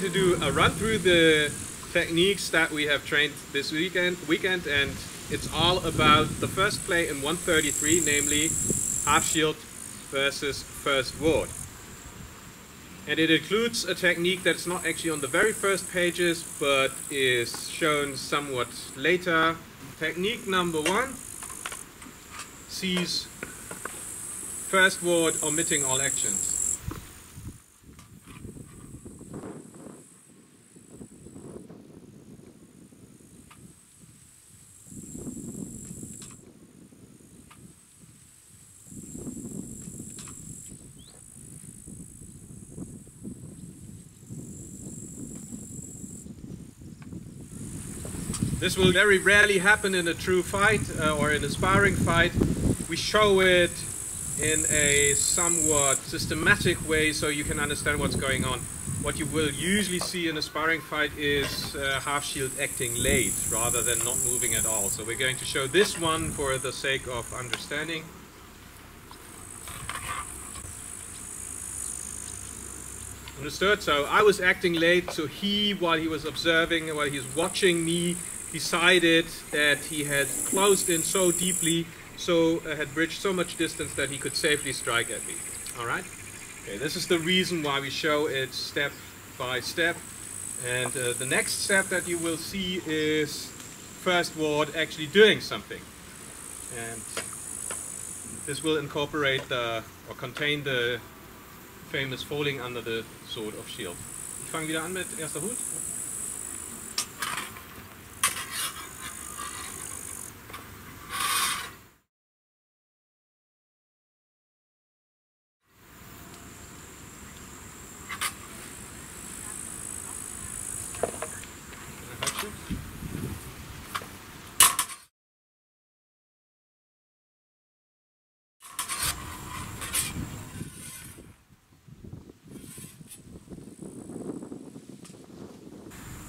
going to do a run through the techniques that we have trained this weekend, weekend and it's all about the first play in 133, namely half shield versus first ward. And it includes a technique that's not actually on the very first pages, but is shown somewhat later. Technique number one sees first ward omitting all actions. This will very rarely happen in a true fight uh, or in a sparring fight. We show it in a somewhat systematic way so you can understand what's going on. What you will usually see in a sparring fight is uh, half shield acting late rather than not moving at all. So we're going to show this one for the sake of understanding. Understood? So I was acting late, so he, while he was observing, while he's watching me, decided that he had closed in so deeply, so uh, had bridged so much distance that he could safely strike at me. All right? Okay, this is the reason why we show it step by step. And uh, the next step that you will see is first ward actually doing something. And this will incorporate the, or contain the famous falling under the sword of shield. Ich fange wieder an mit erster Hut.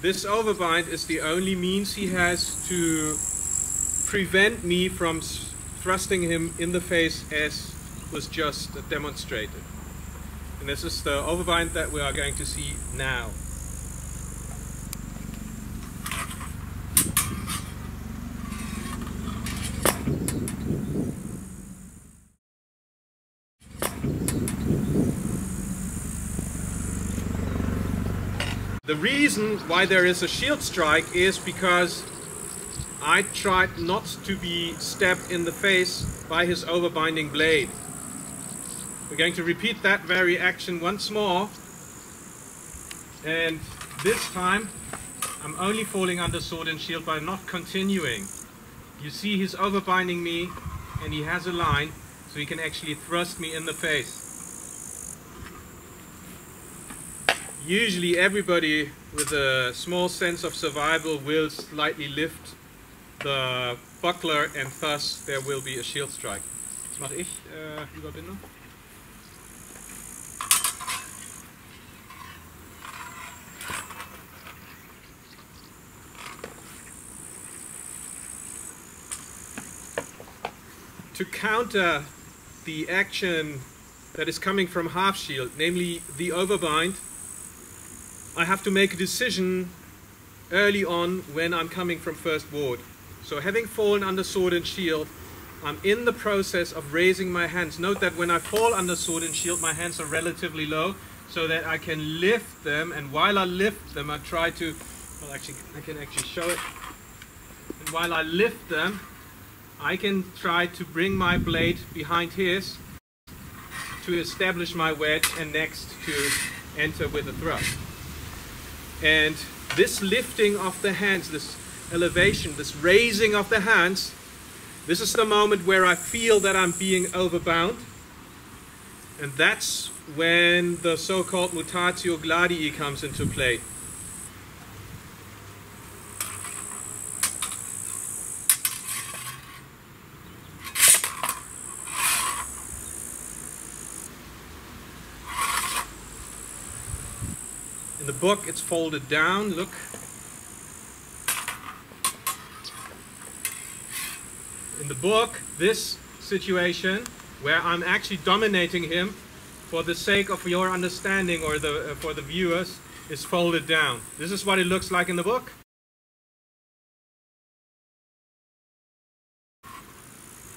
This overbind is the only means he has to prevent me from thrusting him in the face as was just demonstrated. And this is the overbind that we are going to see now. The reason why there is a shield strike is because I tried not to be stabbed in the face by his overbinding blade. We're going to repeat that very action once more. And this time I'm only falling under sword and shield by not continuing. You see he's overbinding me and he has a line so he can actually thrust me in the face. Usually everybody with a small sense of survival will slightly lift the buckler and thus there will be a shield strike. Was mache ich, äh, Überbindung? To counter the action that is coming from half shield, namely the overbind, I have to make a decision early on when I'm coming from first ward. So having fallen under sword and shield, I'm in the process of raising my hands. Note that when I fall under sword and shield, my hands are relatively low so that I can lift them. And while I lift them, I try to, well actually, I can actually show it. And while I lift them, I can try to bring my blade behind his to establish my wedge and next to enter with a thrust. And this lifting of the hands, this elevation, this raising of the hands, this is the moment where I feel that I'm being overbound. And that's when the so-called mutatio gladii comes into play. The book, it's folded down. Look. In the book, this situation, where I'm actually dominating him for the sake of your understanding or the, uh, for the viewers, is folded down. This is what it looks like in the book.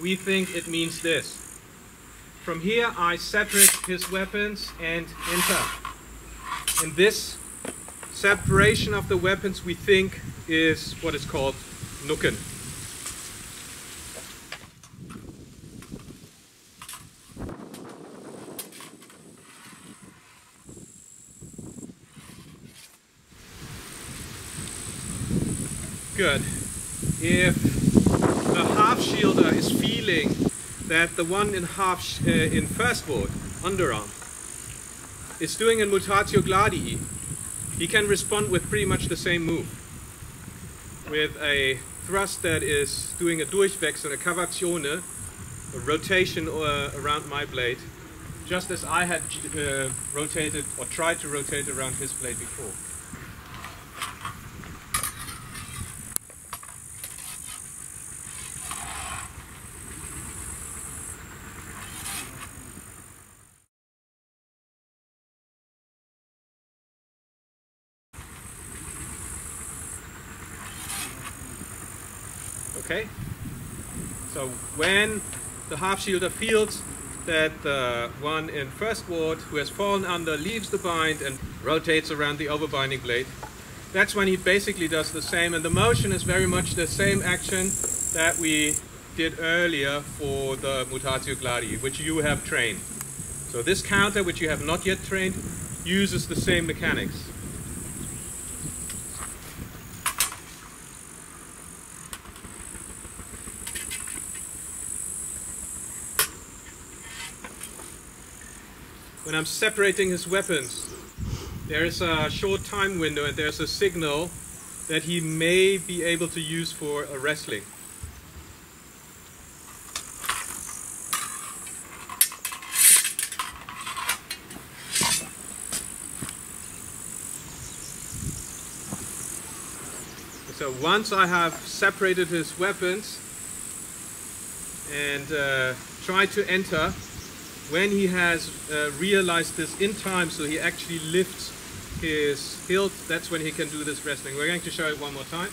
We think it means this. From here I separate his weapons and enter. And this separation of the weapons we think is what is called nucken. Good. If the half shielder is feeling that the one in half uh, in first ward, underarm, is doing a mutatio gladii, he can respond with pretty much the same move. With a thrust that is doing a Durchwechsel, a Cavatione, a rotation uh, around my blade, just as I had uh, rotated or tried to rotate around his blade before. Okay? So when the half shielder feels that the one in first ward who has fallen under leaves the bind and rotates around the overbinding blade, that's when he basically does the same. And the motion is very much the same action that we did earlier for the mutatio gladii, which you have trained. So this counter, which you have not yet trained, uses the same mechanics. When I'm separating his weapons, there is a short time window and there's a signal that he may be able to use for a wrestling. So once I have separated his weapons and uh, tried to enter, when he has uh, realized this in time, so he actually lifts his hilt, that's when he can do this wrestling. We're going to show it one more time.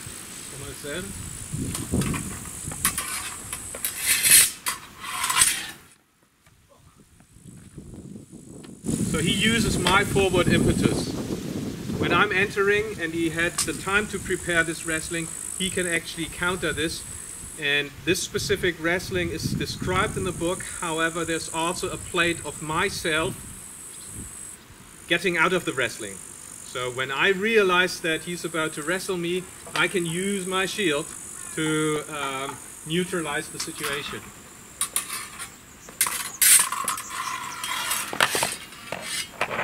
So he uses my forward impetus. When I'm entering and he had the time to prepare this wrestling, he can actually counter this and this specific wrestling is described in the book. However, there's also a plate of myself getting out of the wrestling. So when I realize that he's about to wrestle me, I can use my shield to um, neutralize the situation.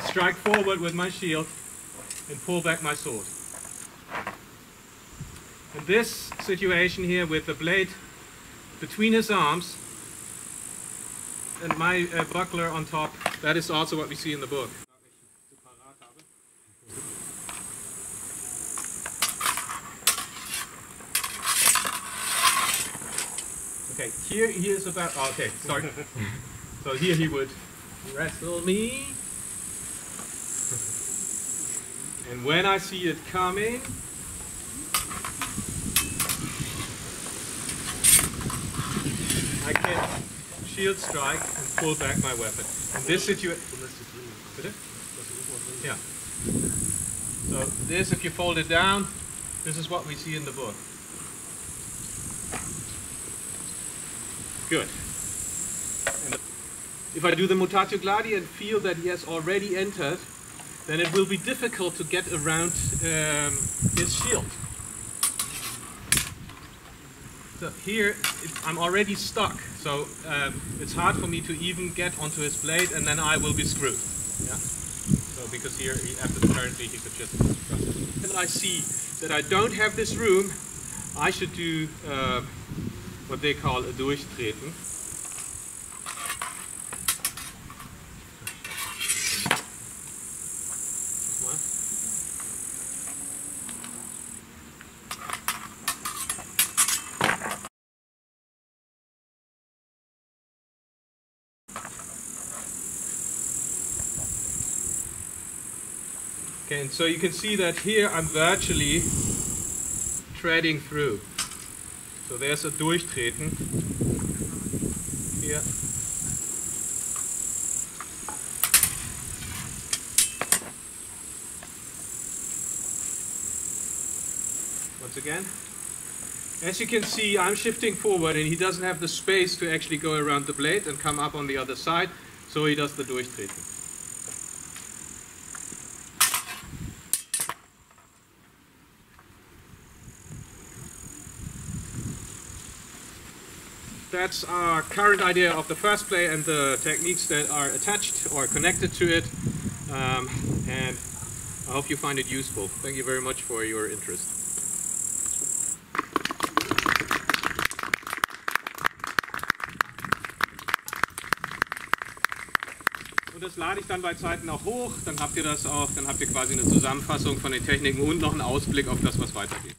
Strike forward with my shield and pull back my sword. In this situation here with the blade between his arms and my uh, buckler on top, that is also what we see in the book. Okay, here he is about, oh, okay, sorry. so here he would wrestle me. And when I see it coming, I can shield strike and pull back my weapon. In this situation, yeah. So this, if you fold it down, this is what we see in the book. Good. And if I do the mutatio gladii and feel that he has already entered, then it will be difficult to get around um, his shield. So here, I'm already stuck, so um, it's hard for me to even get onto his blade, and then I will be screwed. Yeah. So because here, he, apparently, he could just. And I see that I don't have this room. I should do uh, what they call a durchtreten. Okay, and so you can see that here I'm virtually threading through. So there's a Durchtreten here. Once again. As you can see, I'm shifting forward and he doesn't have the space to actually go around the blade and come up on the other side, so he does the Durchtreten. That's our current idea of the first play and the techniques that are attached or connected to it. Um, and I hope you find it useful. Thank you very much for your interest. Und das lade ich dann bei Zeiten auch hoch, dann habt ihr das auch, dann habt ihr quasi eine Zusammenfassung von den Techniken und noch einen Ausblick auf das, was weitergeht.